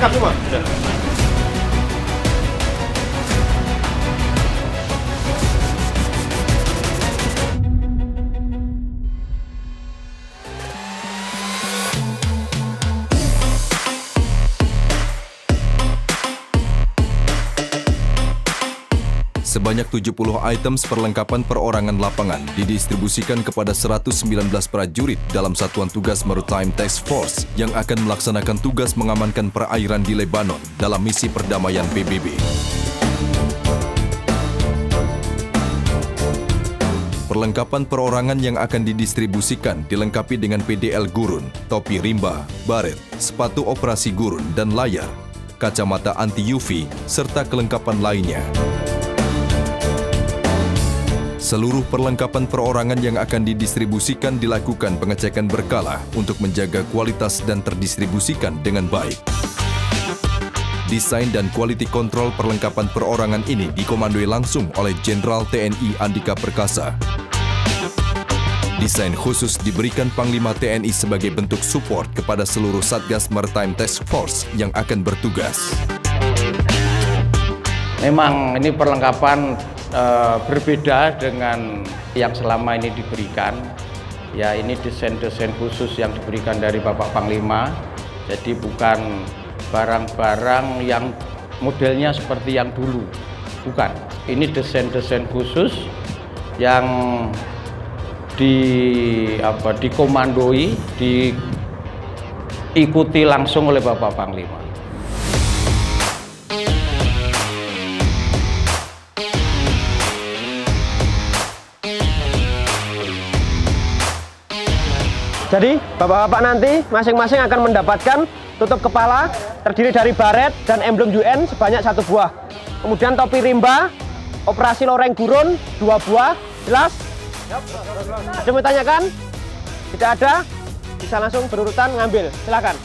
Cặp! Sebanyak 70 items perlengkapan perorangan lapangan didistribusikan kepada 119 prajurit dalam Satuan Tugas Maritime Task Force yang akan melaksanakan tugas mengamankan perairan di Lebanon dalam misi perdamaian PBB. Perlengkapan perorangan yang akan didistribusikan dilengkapi dengan PDL gurun, topi rimba, baret, sepatu operasi gurun dan layar, kacamata anti UV, serta kelengkapan lainnya. Seluruh perlengkapan perorangan yang akan didistribusikan dilakukan pengecekan berkala untuk menjaga kualitas dan terdistribusikan dengan baik. Desain dan quality control perlengkapan perorangan ini dikomandoi langsung oleh Jenderal TNI Andika Perkasa. Desain khusus diberikan Panglima TNI sebagai bentuk support kepada seluruh Satgas Maritime Task Force yang akan bertugas. Memang ini perlengkapan uh, berbeda dengan yang selama ini diberikan. Ya ini desain-desain khusus yang diberikan dari Bapak Panglima. Jadi bukan barang-barang yang modelnya seperti yang dulu. Bukan. Ini desain-desain khusus yang di apa dikomandoi, diikuti langsung oleh Bapak Panglima. Jadi bapak-bapak nanti masing-masing akan mendapatkan tutup kepala terdiri dari baret dan emblem UN sebanyak satu buah. Kemudian topi rimba, operasi loreng gurun dua buah, jelas? Ada mau tanyakan? Tidak ada? Bisa langsung berurutan ngambil, silakan.